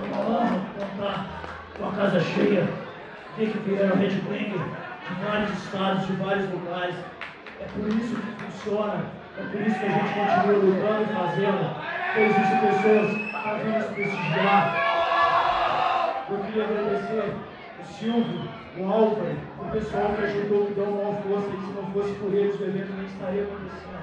Reclamando, contato com a casa cheia, Rick a Red Wing, de vários estados, de vários lugares. É por isso que funciona, é por isso que a gente continua lutando e fazendo. Pois existem pessoas para nos prestigiar. Eu queria agradecer o Silvio, o Alfred, o pessoal que ajudou, que deu uma força, e se não fosse por eles, o evento não estaria acontecendo.